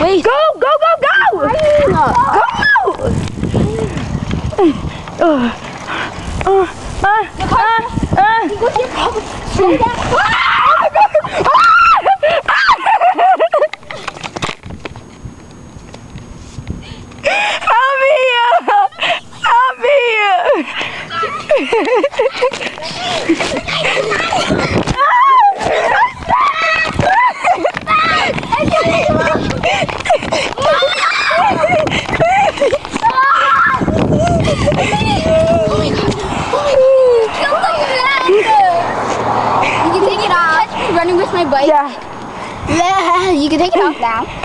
Wait. Go, go, go, go! Go! Uh, uh, uh, uh, Ah! Ah! Help me! Help me! Running with my bike. Yeah. You can take it off now.